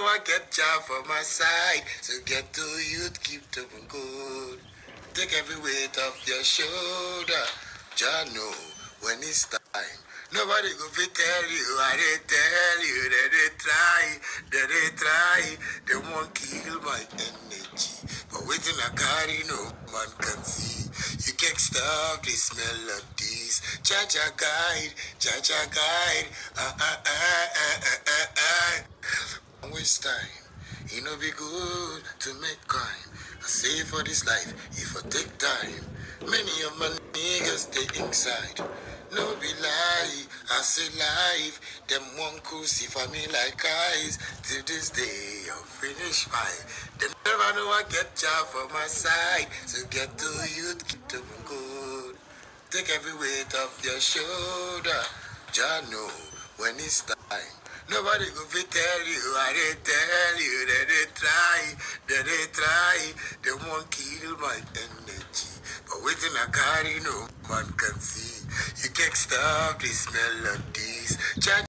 I get job for my side. So get to youth, keep them good. Take every weight off your shoulder. Jah know when it's time. Nobody go fit tell you, I they tell you that they try, that they try. They won't kill my energy. But waiting I carry no man can see. You can't stop these melodies. Cha cha guide, cha cha guide. Ah ah ah ah ah ah Waste time. It no be good to make crime. I say for this life, if I take time. Many of my niggas stay inside. No be lie, I say life. Them one crucify me like eyes. Till this day, I'll finish fine. They never know I get job for my side. So get to you, keep them good. Take every weight off your shoulder. Jah know when it's time. Nobody go fit tell you, I they tell you that they try, that they try. They won't kill my energy. But waiting I carry no man can see. You can't stop these melodies. Jah